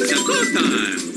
It's a close time.